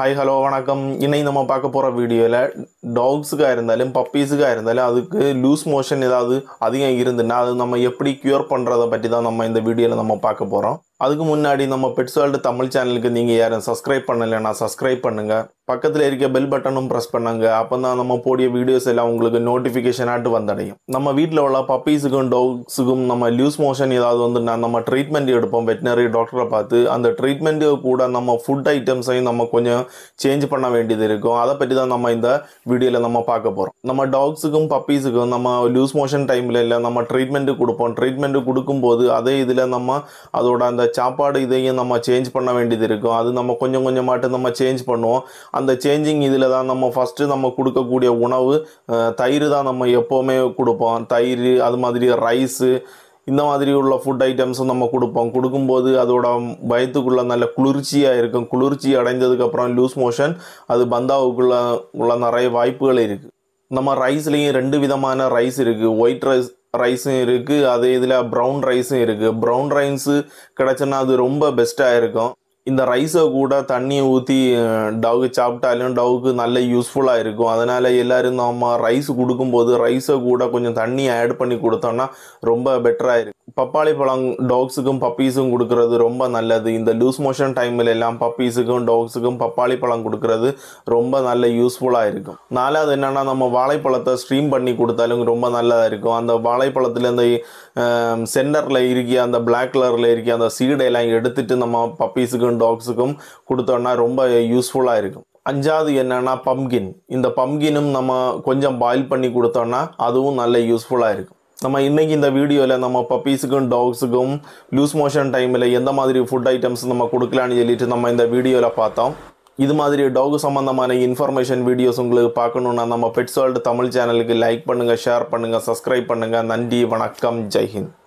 Hi hello வணக்கம். இன்னைக்கு நம்ம பார்க்க போகிற வீடியோவில் டாக்ஸுக்காக இருந்தாலும் பப்பீஸுக்காக இருந்தாலும் அதுக்கு லூஸ் மோஷன் ஏதாவது அதிகம் இருந்துன்னா அது நம்ம எப்படி க்யூர் பண்ணுறதை பற்றி தான் நம்ம இந்த வீடியோவில் நம்ம பார்க்க போகிறோம் அதுக்கு முன்னாடி நம்ம பெட்ஸ் வேர்ல்டு தமிழ் சேனலுக்கு நீங்கள் யாரும் சப்ஸ்கிரைப் பண்ணலைன்னா சப்ஸ்கிரைப் பண்ணுங்கள் பக்கத்தில் இருக்க பெல் பட்டனும் ப்ரெஸ் பண்ணுங்க. அப்போ தான் நம்ம போடிய வீடியோஸ் எல்லாம் உங்களுக்கு நோட்டிஃபிகேஷனாட்டு வந்தடையும். நம்ம வீட்டில் உள்ள பப்பீஸுக்கும் டாக்ஸுக்கும் நம்ம லூஸ் மோஷன் ஏதாவது வந்து நம்ம ட்ரீட்மெண்ட் எடுப்போம். வெட்டினரி டாக்டரை பார்த்து அந்த ட்ரீட்மெண்ட்டு கூட நம்ம ஃபுட் ஐட்டம்ஸையும் நம்ம கொஞ்சம் சேஞ்ச் பண்ண வேண்டியது இருக்கும். அதை பற்றி தான் நம்ம இந்த வீடியோவில் நம்ம பார்க்க போகிறோம் நம்ம டாக்ஸுக்கும் பப்பீஸுக்கும் நம்ம லூஸ் மோஷன் டைமில் இல்லை நம்ம ட்ரீட்மெண்ட்டு கொடுப்போம். ட்ரீட்மெண்ட்டு கொடுக்கும்போது அதே இதில் நம்ம அதோட அந்த சாப்பாடு இதையும் நம்ம சேஞ்ச் பண்ண வேண்டியது இருக்கும். அது நம்ம கொஞ்சம் கொஞ்சமாட்டு நம்ம சேஞ்ச் பண்ணுவோம். அந்த சேஞ்சிங் இதில் தான் நம்ம ஃபஸ்ட்டு நம்ம கொடுக்கக்கூடிய உணவு தயிர் தான் நம்ம எப்போவுமே கொடுப்போம். தயிர் அது மாதிரி ரைஸு இந்த மாதிரி உள்ள ஃபுட் ஐட்டம்ஸும் நம்ம கொடுப்போம். கொடுக்கும்போது அதோட வயிற்றுக்குள்ள நல்ல குளிர்ச்சியாக இருக்கும். குளிர்ச்சி அடைஞ்சதுக்கப்புறம் லூஸ் மோஷன் அது பந்தாவுக்குள்ள உள்ள நிறைய வாய்ப்புகள் இருக்குது நம்ம ரைஸ்லேயும் ரெண்டு விதமான ரைஸ் இருக்குது ஒயிட் ரைஸ் ரைஸும் இருக்குது அதே இதில் ப்ரௌன் ரைஸும் இருக்குது ப்ரௌன் ரைஸு கிடச்சுன்னா அது ரொம்ப பெஸ்ட்டாக இருக்கும். இந்த ரைஸை கூட தண்ணி ஊற்றி டவுக்கு சாப்பிட்டாலும் டவுக்கு நல்ல யூஸ்ஃபுல்லாக இருக்கும். அதனால் எல்லோரும் நம்ம ரைஸ் கொடுக்கும்போது ரைஸை கூட கொஞ்சம் தண்ணி ஆட் பண்ணி கொடுத்தோம்னா ரொம்ப பெட்டராக இருக்கும். பப்பாளி பழம் டாக்ஸுக்கும் பப்பீஸும் கொடுக்கறது ரொம்ப நல்லது. இந்த லூஸ் மோஷன் டைமில் எல்லாம் பப்பீஸுக்கும் டாக்ஸுக்கும் பப்பாளி பழம் கொடுக்கறது ரொம்ப நல்ல யூஸ்ஃபுல்லாக இருக்கும். நாலாவது என்னென்னா நம்ம வாழைப்பழத்தை ஸ்ட்ரீம் பண்ணி கொடுத்தாலும் ரொம்ப நல்லதாக இருக்கும். அந்த வாழைப்பழத்தில் இந்த சென்டரில் இருக்கிய அந்த பிளாக் கலரில் இருக்கிய அந்த சீடையெல்லாம் எடுத்துட்டு நம்ம பப்பீஸுக்கும் டாக்ஸுக்கும் கொடுத்தோன்னா ரொம்ப யூஸ்ஃபுல்லாக இருக்கும். அஞ்சாவது என்னன்னா பம்கின் இந்த பம்கினும் நம்ம கொஞ்சம் பாயில் பண்ணி கொடுத்தோன்னா அதுவும் நல்ல யூஸ்ஃபுல்லாக இருக்கும். நம்ம இன்னைக்கு இந்த வீடியோவில் நம்ம பப்பீஸுக்கும் டாக்ஸுக்கும் லூஸ் மோஷன் டைமில் எந்த மாதிரி ஃபுட் ஐட்டம்ஸ் நம்ம கொடுக்கலான்னு சொல்லிட்டு நம்ம இந்த வீடியோவில் பார்த்தோம். இது மாதிரி டாக் சம்மந்தமான இன்ஃபர்மேஷன் வீடியோஸ் உங்களுக்கு பார்க்கணுன்னா நம்ம பெட்ஸ் வேர்ல்டு தமிழ் சேனலுக்கு லைக் பண்ணுங்கள் ஷேர் பண்ணுங்கள் சப்ஸ்கிரைப் பண்ணுங்கள் நன்றி வணக்கம் ஜெய்ஹிந்த்